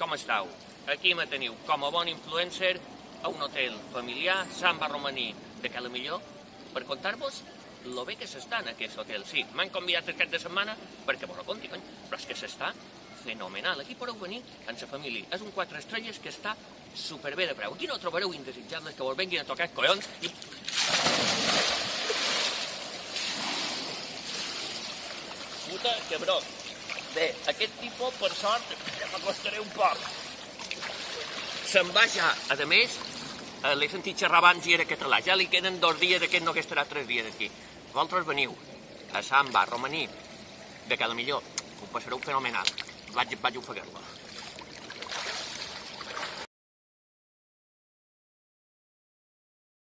com esteu? Aquí me teniu, com a bon influencer, a un hotel familiar, Samba Romaní, de Cala Millor, per contar-vos lo bé que s'està en aquest hotel. Sí, m'han convidat aquest de setmana perquè vos ho conti, cony, però és que s'està fenomenal. Aquí podeu venir amb la família. És un quatre estrelles que està superbé de preu. Aquí no trobareu indesitjables que vos venguin a tocar els collons i... Puta, que brot. Bé, aquest tipus, per sort, ja m'acostaré un poc. Se'n va ja. A més, eh, l'he sentit xerrar abans i era català. Ja li queden dos dies, aquest no que estarà tres dies aquí. Vosaltres veniu a Samba, Romaní, de cada millor. Ho passareu fenomenal. Vaig, vaig ofegar-lo.